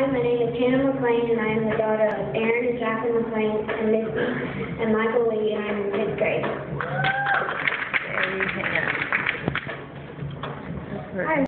Hi, my name is Hannah McClain, and I am the daughter of Aaron and Jacqueline McClain and Missy and Michael Lee, and I am in fifth grade. Hi.